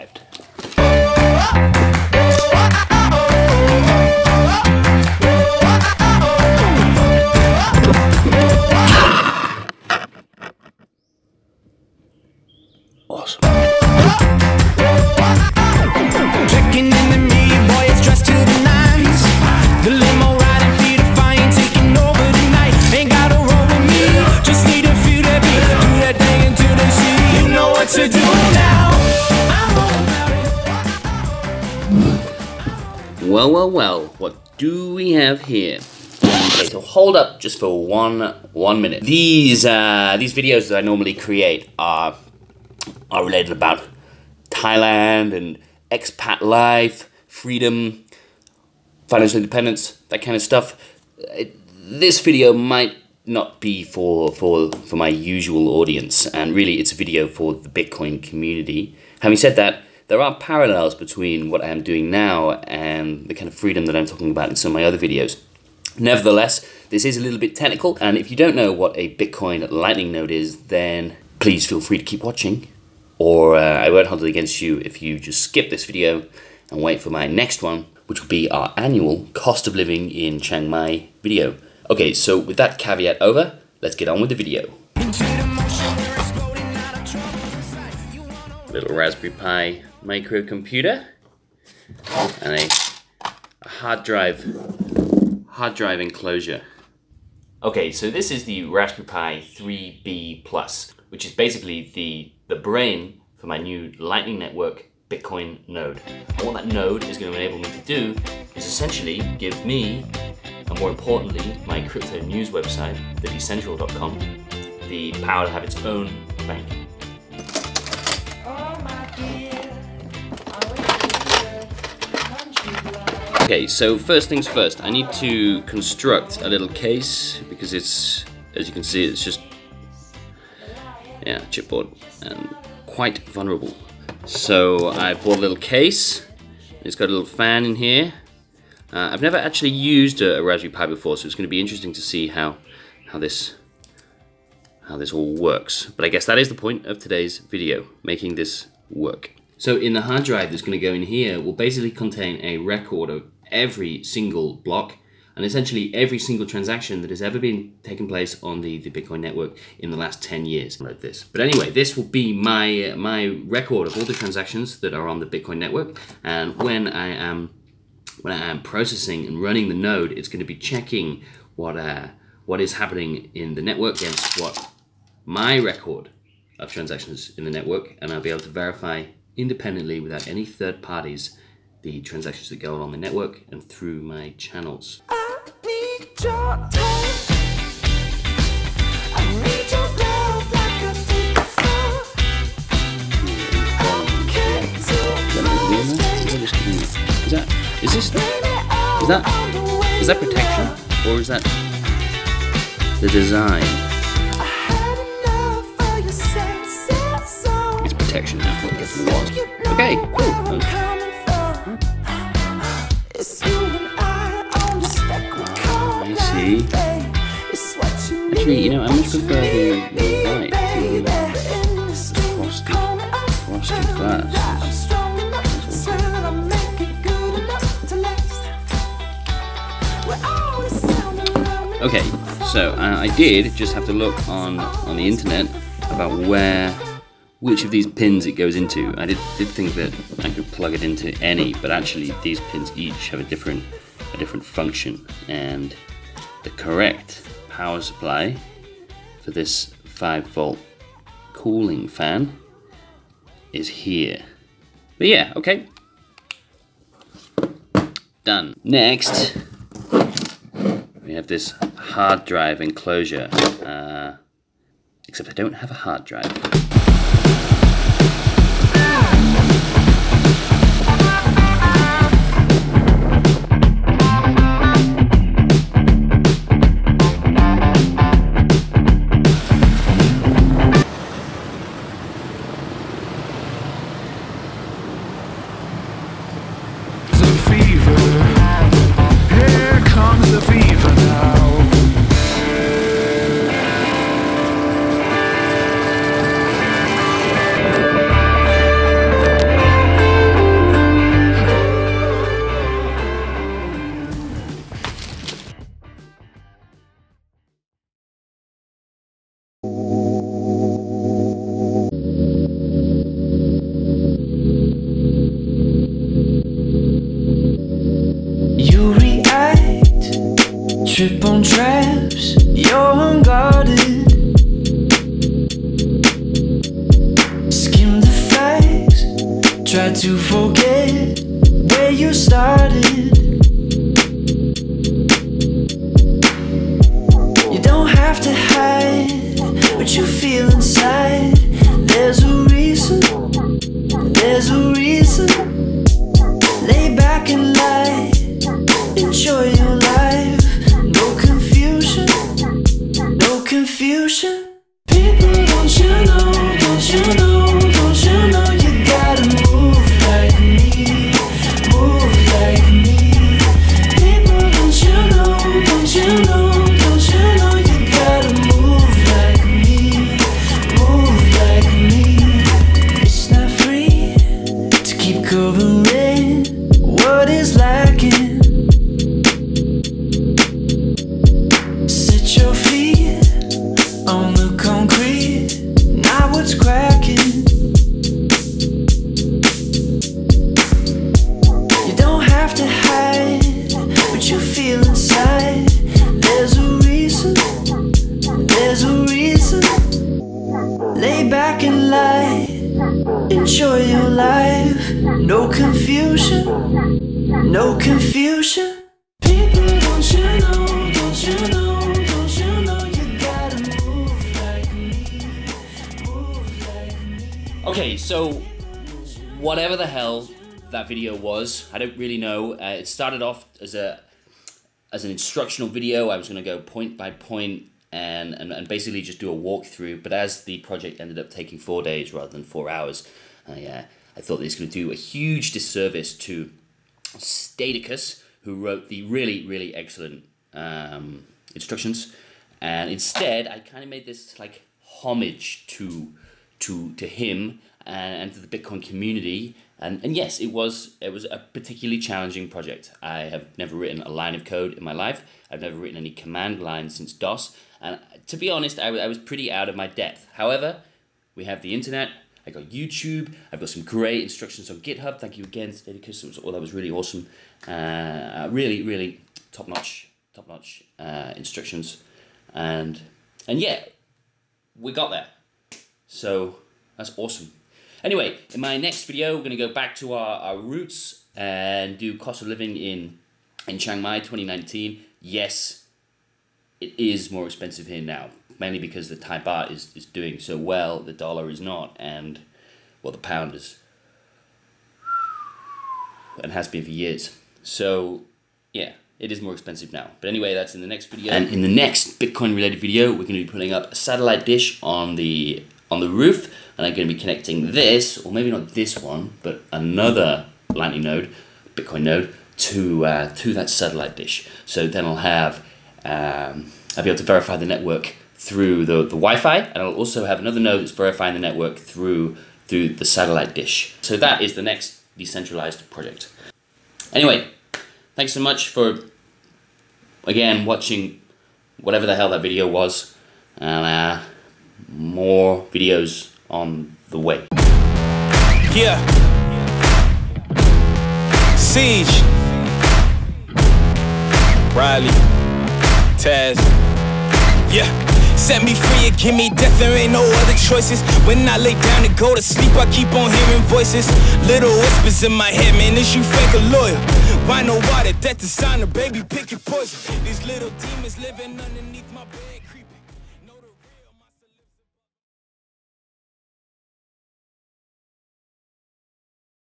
arrived. Well, well, well, what do we have here? Okay, so hold up just for one one minute. These uh, these videos that I normally create are are related about Thailand and expat life, freedom, financial independence, that kind of stuff. It, this video might not be for for for my usual audience, and really, it's a video for the Bitcoin community. Having said that, there are parallels between what I am doing now and the kind of freedom that I'm talking about in some of my other videos. Nevertheless, this is a little bit technical, and if you don't know what a Bitcoin Lightning node is, then please feel free to keep watching, or uh, I won't hold it against you if you just skip this video and wait for my next one, which will be our annual cost of living in Chiang Mai video. Okay, so with that caveat over, let's get on with the video. Little Raspberry Pi microcomputer and a, a hard drive hard drive enclosure. Okay, so this is the Raspberry Pi 3B Plus, which is basically the the brain for my new Lightning Network Bitcoin node. And what that node is going to enable me to do is essentially give me, and more importantly, my crypto news website, thedecentral.com, the power to have its own bank. Okay, so first things first, I need to construct a little case because it's, as you can see, it's just, yeah, chipboard and quite vulnerable. So I bought a little case, it's got a little fan in here. Uh, I've never actually used a, a Raspberry Pi before, so it's going to be interesting to see how, how this how this all works. But I guess that is the point of today's video, making this work. So in the hard drive that's going to go in here will basically contain a record of every single block and essentially every single transaction that has ever been taken place on the, the Bitcoin network in the last 10 years. Like this. But anyway, this will be my, my record of all the transactions that are on the Bitcoin network. And when I am when I am processing and running the node, it's going to be checking what uh, what is happening in the network against what my record of transactions in the network, and I'll be able to verify independently without any third parties the transactions that go on the network and through my channels. I need your touch. I need your love like I did before. I can't do Is that is this is that is that protection or is that the design? It's protection. That's what this was. Okay, cool. See. Actually, you know, I much prefer the, the white to the frosty, frosty glass. Okay, so uh, I did just have to look on on the internet about where which of these pins it goes into. I did, did think that I could plug it into any, but actually these pins each have a different a different function, and the correct power supply for this 5 volt cooling fan is here. But yeah, okay. Done. Next, we have this hard drive enclosure. Uh, except I don't have a hard drive. Trip on traps, you're unguarded. Skim the facts, try to forget where you started. You don't have to hide what you feel inside. There's a reason, there's a reason. Lay back and lie, what's cracking. You don't have to hide what you feel inside. There's a reason, there's a reason. Lay back and lie, enjoy your life. No confusion, no confusion. So whatever the hell that video was, I don't really know. Uh, it started off as a as an instructional video. I was going to go point by point and, and and basically just do a walkthrough. But as the project ended up taking four days rather than four hours, I uh, I thought that it's going to do a huge disservice to Stadicus, who wrote the really really excellent um, instructions, and instead I kind of made this like homage to to to him and, to the Bitcoin community. And, and yes, it was it was a particularly challenging project. I have never written a line of code in my life. I've never written any command lines since DOS. And to be honest, I, I was pretty out of my depth. However, we have the internet. I got YouTube. I've got some great instructions on GitHub. Thank you again, Stadicus. It was all that was really awesome. Uh, really, really top notch, top notch uh, instructions, and and yeah, we got there. So that's awesome. Anyway, in my next video, we're going to go back to our, our roots and do cost of living in, in Chiang Mai 2019. Yes, it is more expensive here now, mainly because the Thai baht is, is doing so well, the dollar is not, and well, the pound is and has been for years. So, yeah, it is more expensive now. But anyway, that's in the next video. And in the next Bitcoin related video, we're going to be putting up a satellite dish on the on the roof, and I'm going to be connecting this, or maybe not this one, but another Lightning node, Bitcoin node, to uh, to that satellite dish. So then I'll have um, I'll be able to verify the network through the, the Wi-Fi, and I'll also have another node that's verifying the network through through the satellite dish. So that is the next decentralized project. Anyway, thanks so much for again watching whatever the hell that video was, and uh, more videos on the way. Yeah. Siege. Riley. Taz. Yeah. Set me free and give me death, there ain't no other choices. When I lay down to go to sleep, I keep on hearing voices. Little whispers in my head, man, is you fake a lawyer? Why no water? That designer, baby, pick your poison. These little demons living underneath.